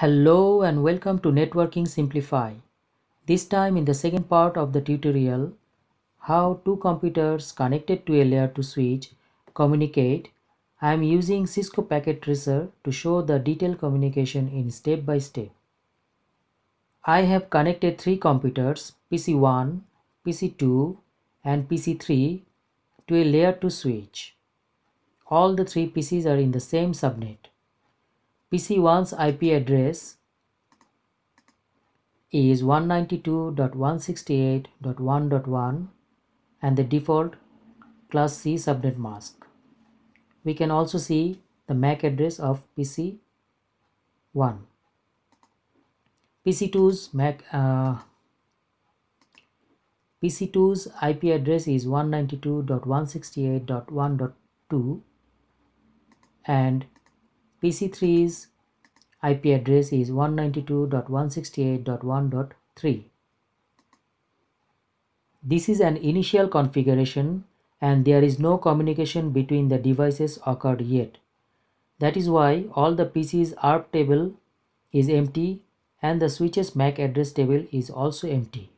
Hello and welcome to Networking Simplify. This time in the second part of the tutorial, how two computers connected to a layer 2 switch communicate, I am using Cisco Packet Tracer to show the detailed communication in step by step. I have connected three computers PC1, PC2 and PC3 to a layer 2 switch. All the three PCs are in the same subnet. PC1's IP address is 192.168.1.1 and the default class C subnet mask. We can also see the MAC address of PC1. PC2's MAC uh, PC2's IP address is 192.168.1.2 and PC3's IP address is 192.168.1.3. This is an initial configuration and there is no communication between the devices occurred yet. That is why all the PC's ARP table is empty and the switch's MAC address table is also empty.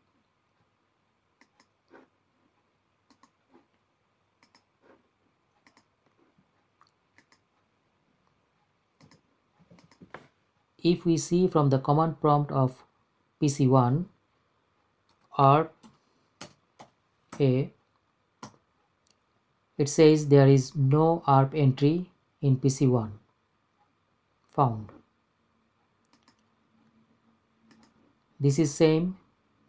If we see from the command prompt of PC1 ARP A it says there is no ARP entry in PC1 found. This is same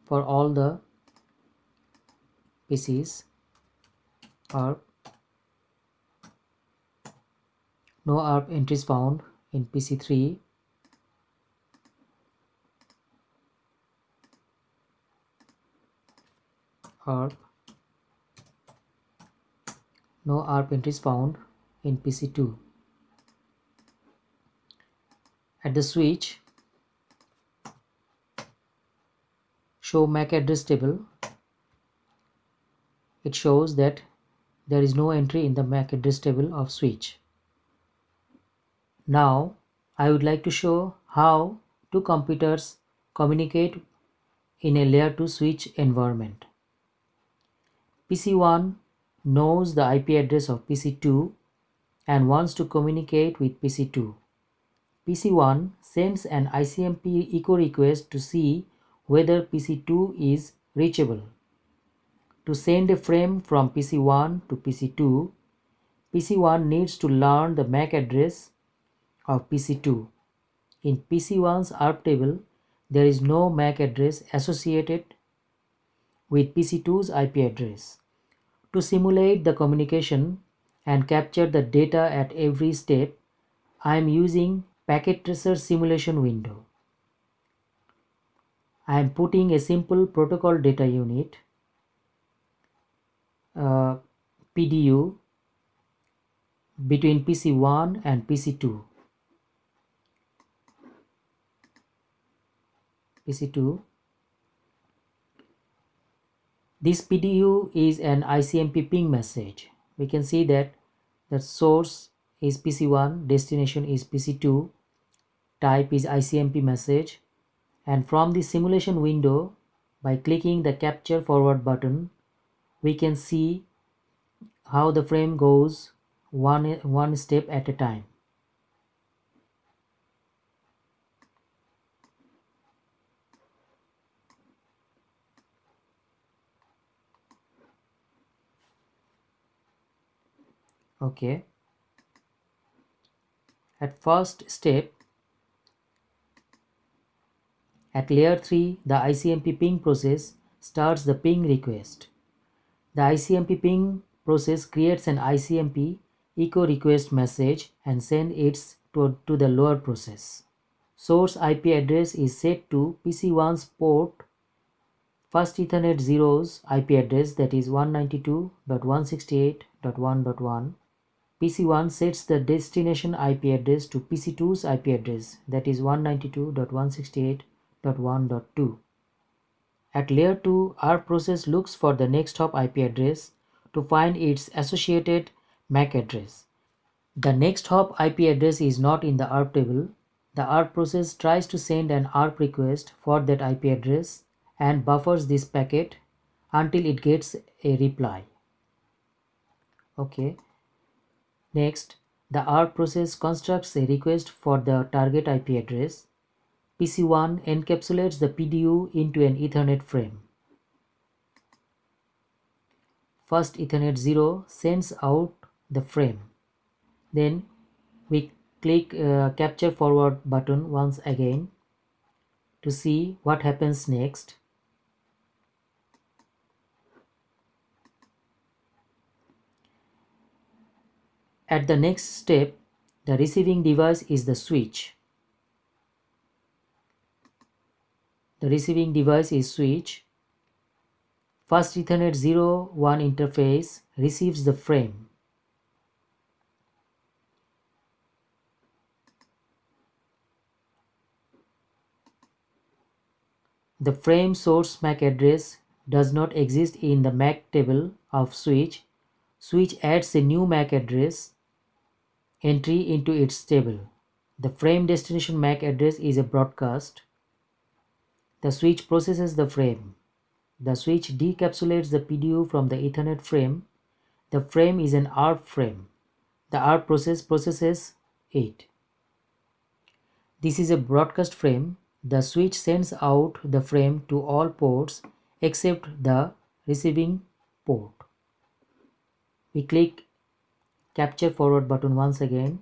for all the PCs ARP no ARP entries found in PC3 ARP. No ARP entries found in PC2. At the switch, show MAC address table, it shows that there is no entry in the MAC address table of switch. Now, I would like to show how two computers communicate in a layer 2 switch environment. PC1 knows the IP address of PC2 and wants to communicate with PC2. PC1 sends an ICMP echo request to see whether PC2 is reachable. To send a frame from PC1 to PC2, PC1 needs to learn the MAC address of PC2. In PC1's ARP table, there is no MAC address associated with PC2's IP address. To simulate the communication and capture the data at every step, I am using Packet Tracer simulation window. I am putting a simple protocol data unit uh, PDU between PC1 and PC2. PC2 this PDU is an ICMP ping message. We can see that the source is PC1, destination is PC2, type is ICMP message and from the simulation window by clicking the capture forward button we can see how the frame goes one, one step at a time. Okay. At first step at layer 3 the ICMP ping process starts the ping request. The ICMP ping process creates an ICMP echo request message and send it to, to the lower process. Source IP address is set to PC1's port first Ethernet 0's IP address that is 192.168.1.1 PC1 sets the destination IP address to PC2's IP address that is 192.168.1.2. At layer 2, ARP process looks for the next hop IP address to find its associated MAC address. The next hop IP address is not in the ARP table. the ARP process tries to send an ARP request for that IP address and buffers this packet until it gets a reply. Okay. Next, the ARP process constructs a request for the target IP address. PC1 encapsulates the PDU into an Ethernet frame. First Ethernet 0 sends out the frame. Then we click uh, capture forward button once again to see what happens next. At the next step, the receiving device is the switch. The receiving device is switch. First Ethernet 0 1 interface receives the frame. The frame source MAC address does not exist in the MAC table of switch. Switch adds a new MAC address entry into its table. The frame destination MAC address is a broadcast. The switch processes the frame. The switch decapsulates the PDU from the Ethernet frame. The frame is an ARP frame. The ARP process processes it. This is a broadcast frame. The switch sends out the frame to all ports except the receiving port. We click capture forward button once again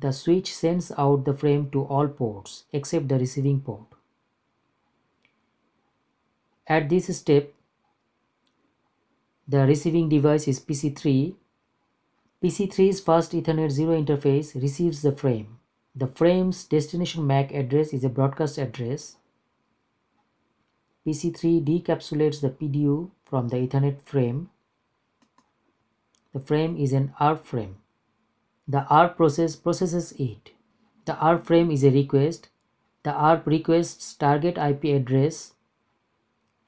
The switch sends out the frame to all ports except the receiving port. At this step, the receiving device is PC3. PC3's first Ethernet 0 interface receives the frame. The frame's destination MAC address is a broadcast address. PC3 decapsulates the PDU from the Ethernet frame. The frame is an ARP frame. The ARP process processes it. The ARP frame is a request. The ARP request's target IP address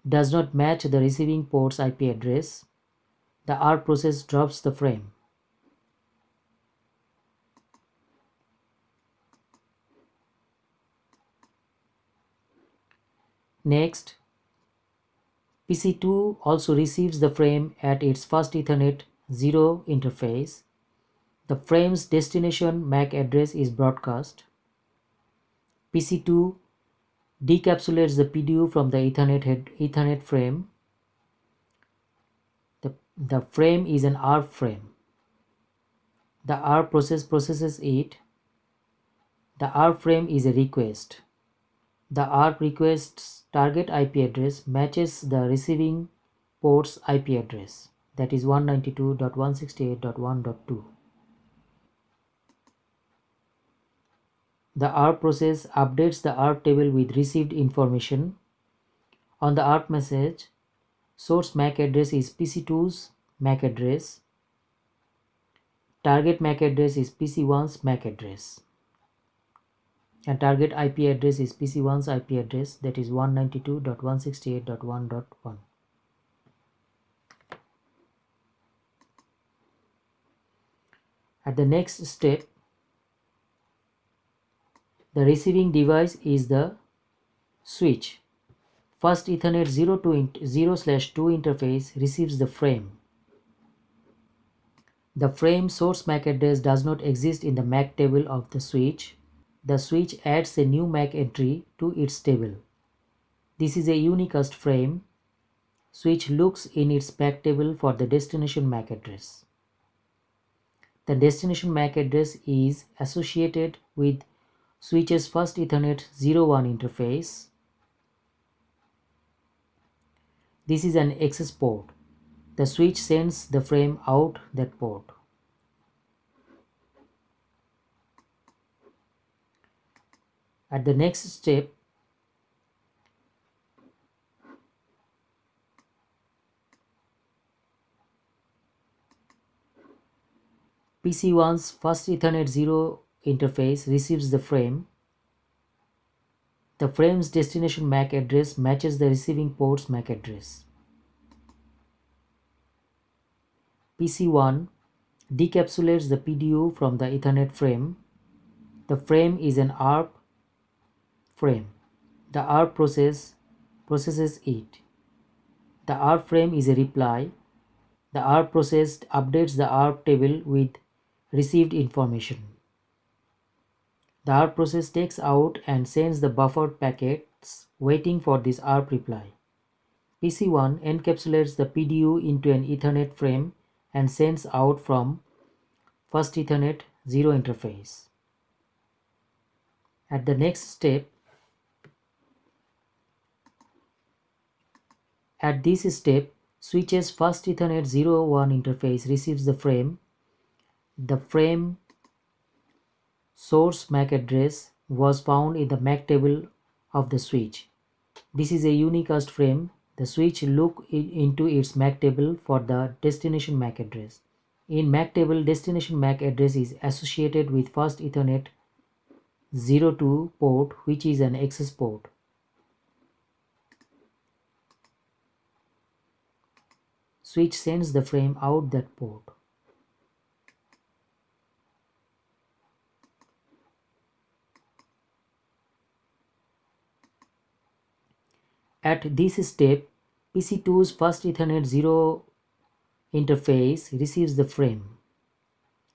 does not match the receiving port's IP address. The ARP process drops the frame. Next, PC2 also receives the frame at its first Ethernet 0 interface. The frame's destination MAC address is broadcast. PC2 decapsulates the PDU from the Ethernet, head, Ethernet frame. The, the frame is an ARP frame. The ARP process processes it. The ARP frame is a request. The ARP request's target IP address matches the receiving port's IP address that is 192.168.1.2. The ARP process updates the ARP table with received information. On the ARP message, source MAC address is PC2's MAC address. Target MAC address is PC1's MAC address. And target IP address is PC1's IP address that is 192.168.1.1. At the next step, the receiving device is the switch. First Ethernet 0 to 0 slash 2 interface receives the frame. The frame source MAC address does not exist in the MAC table of the switch. The switch adds a new MAC entry to its table. This is a unicast frame. Switch looks in its MAC table for the destination MAC address. The destination MAC address is associated with switch's first Ethernet 01 interface. This is an access port. The switch sends the frame out that port. At the next step, PC1's first Ethernet 0 interface receives the frame. The frame's destination MAC address matches the receiving port's MAC address. PC1 decapsulates the PDU from the Ethernet frame. The frame is an ARP frame. The ARP process processes it. The ARP frame is a reply. The ARP process updates the ARP table with received information. The ARP process takes out and sends the buffered packets waiting for this ARP reply. PC1 encapsulates the PDU into an Ethernet frame and sends out from first Ethernet 0 interface. At the next step, at this step, switches first Ethernet 01 interface receives the frame. The frame source MAC address was found in the MAC table of the switch. This is a unicast frame the switch look into its MAC table for the destination MAC address. In MAC table, destination MAC address is associated with first Ethernet 02 port which is an access port. Switch sends the frame out that port. At this step, PC2's first Ethernet 0 interface receives the frame.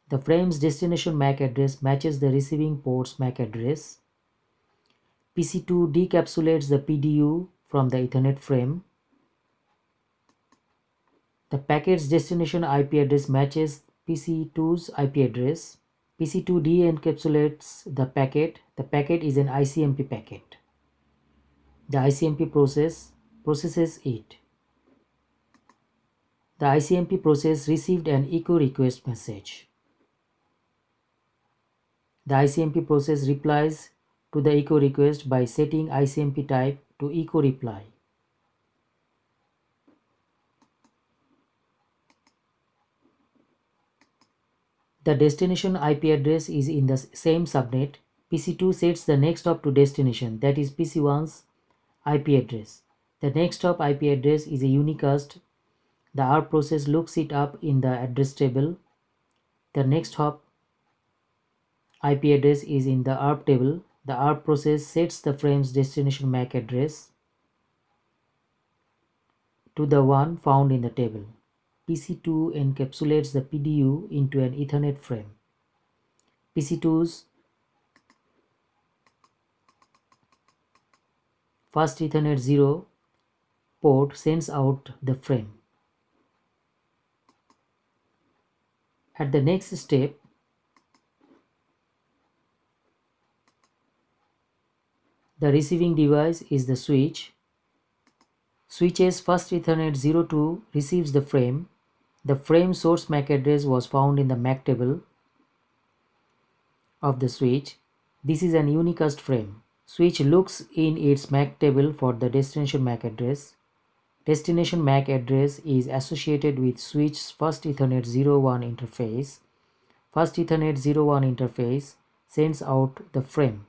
The frame's destination MAC address matches the receiving port's MAC address. PC2 decapsulates the PDU from the Ethernet frame. The packet's destination IP address matches PC2's IP address. PC2 de-encapsulates the packet. The packet is an ICMP packet. The ICMP process processes it. The ICMP process received an echo request message. The ICMP process replies to the echo request by setting ICMP type to echo reply. The destination IP address is in the same subnet. PC2 sets the next hop to destination that is PC1's IP address. The next hop IP address is a unicast. The ARP process looks it up in the address table. The next hop IP address is in the ARP table. The ARP process sets the frame's destination MAC address to the one found in the table. PC2 encapsulates the PDU into an Ethernet frame. PC2's First Ethernet 0 port sends out the frame. At the next step, the receiving device is the switch. Switch's first Ethernet 02 receives the frame. The frame source MAC address was found in the MAC table of the switch. This is an unicast frame. Switch looks in its MAC table for the destination MAC address. Destination MAC address is associated with switch's first Ethernet 01 interface. First Ethernet 01 interface sends out the frame.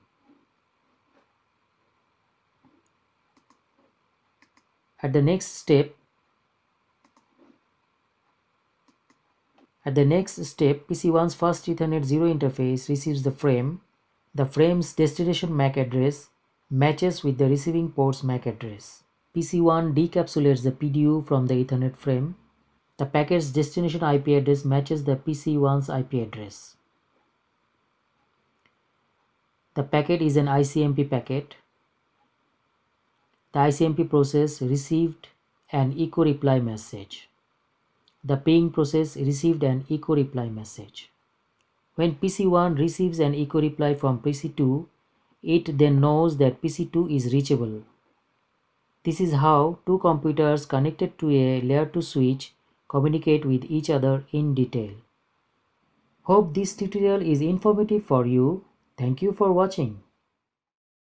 At the next step, at the next step, PC1's first Ethernet 0 interface receives the frame the frame's destination MAC address matches with the receiving port's MAC address. PC1 decapsulates the PDU from the Ethernet frame. The packet's destination IP address matches the PC1's IP address. The packet is an ICMP packet. The ICMP process received an echo reply message. The ping process received an echo reply message. When PC1 receives an echo reply from PC2, it then knows that PC2 is reachable. This is how two computers connected to a layer 2 switch communicate with each other in detail. Hope this tutorial is informative for you. Thank you for watching.